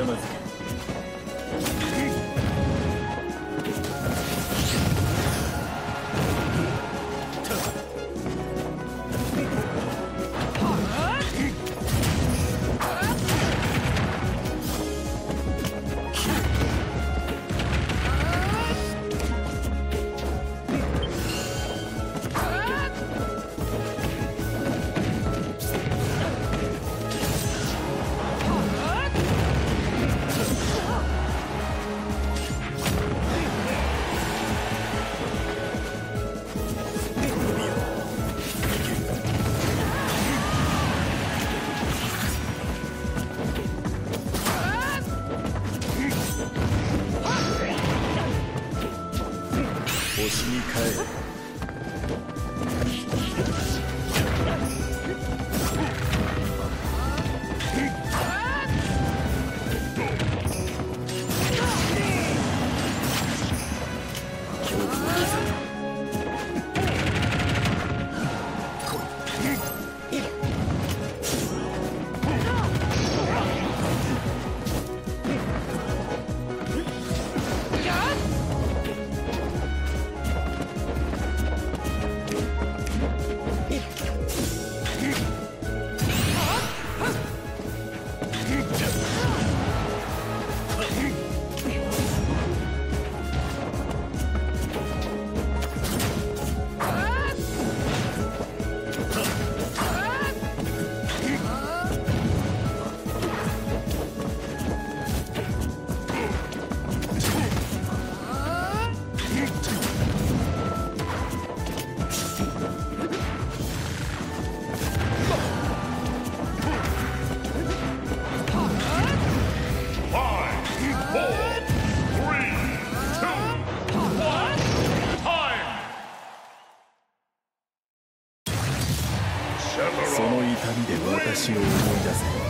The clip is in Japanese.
so much. 星に帰れその痛みで私を思い出せ。